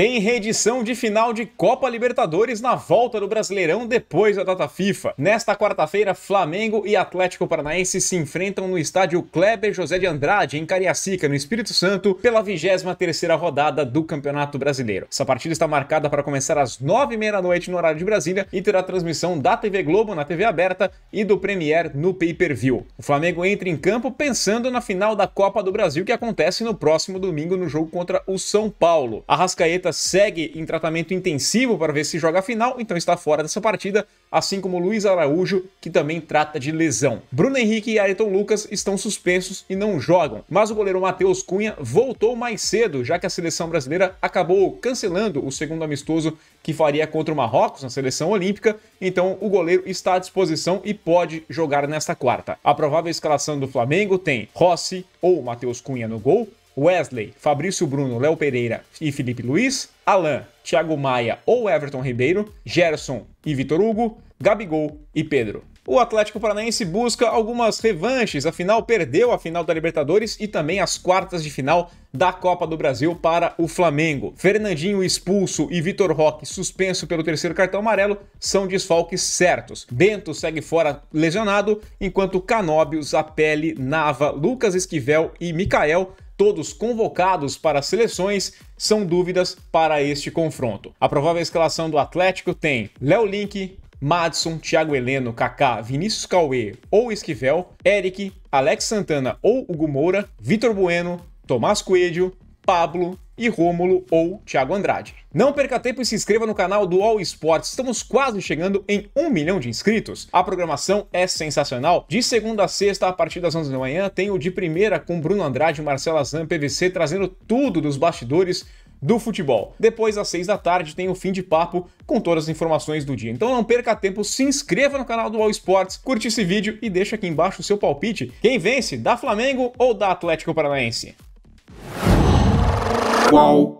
Tem reedição de final de Copa Libertadores na volta do Brasileirão depois da data FIFA. Nesta quarta-feira, Flamengo e Atlético Paranaense se enfrentam no estádio Kleber José de Andrade, em Cariacica, no Espírito Santo, pela 23ª rodada do Campeonato Brasileiro. Essa partida está marcada para começar às 9h30 da noite no horário de Brasília e terá transmissão da TV Globo na TV aberta e do Premier no pay-per-view. O Flamengo entra em campo pensando na final da Copa do Brasil que acontece no próximo domingo no jogo contra o São Paulo. A Segue em tratamento intensivo para ver se joga a final, então está fora dessa partida, assim como Luiz Araújo, que também trata de lesão. Bruno Henrique e Ayrton Lucas estão suspensos e não jogam, mas o goleiro Matheus Cunha voltou mais cedo, já que a seleção brasileira acabou cancelando o segundo amistoso que faria contra o Marrocos na seleção olímpica, então o goleiro está à disposição e pode jogar nesta quarta. A provável escalação do Flamengo tem Rossi ou Matheus Cunha no gol, Wesley, Fabrício Bruno, Léo Pereira e Felipe Luiz, Alain, Thiago Maia ou Everton Ribeiro, Gerson e Vitor Hugo, Gabigol e Pedro. O Atlético Paranaense busca algumas revanches, afinal perdeu a final da Libertadores e também as quartas de final da Copa do Brasil para o Flamengo. Fernandinho expulso e Vitor Roque suspenso pelo terceiro cartão amarelo são desfalques certos. Bento segue fora lesionado, enquanto Canóbios, Apele, Nava, Lucas Esquivel e Mikael todos convocados para seleções, são dúvidas para este confronto. A provável escalação do Atlético tem Léo Link, Madison, Thiago Heleno, Kaká, Vinícius Cauê ou Esquivel, Eric, Alex Santana ou Hugo Moura, Vitor Bueno, Tomás Coelho, Pablo e Rômulo ou Thiago Andrade. Não perca tempo e se inscreva no canal do All Sports. Estamos quase chegando em um milhão de inscritos. A programação é sensacional. De segunda a sexta, a partir das 11 da manhã, tem o de primeira com Bruno Andrade e Marcelo Azam, PVC, trazendo tudo dos bastidores do futebol. Depois, às 6 da tarde, tem o fim de papo com todas as informações do dia. Então não perca tempo, se inscreva no canal do All Sports, curte esse vídeo e deixa aqui embaixo o seu palpite. Quem vence, da Flamengo ou da Atlético Paranaense? whoa.